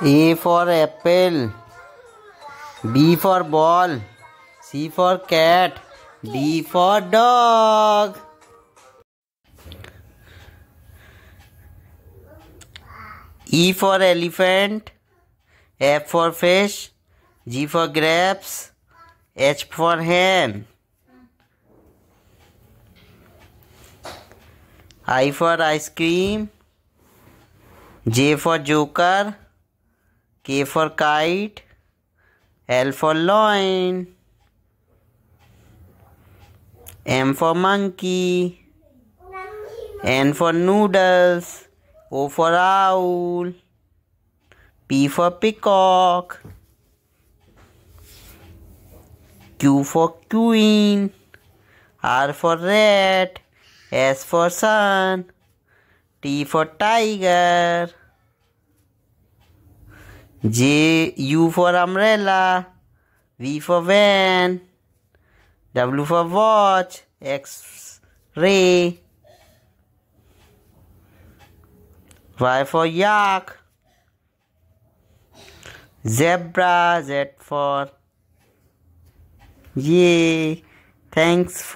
A for apple. B for ball. C for cat. D for dog. E for elephant. F for fish. G for grapes. H for hen. I for ice cream. J for joker. K for kite. L for lion. M for monkey. N for noodles. O for owl. P for peacock. Q for queen. R for rat. S for sun. T for tiger. J U for umbrella. V for van. W for watch. X ray. Y for yak. Zebra. Z for yay. Thanks for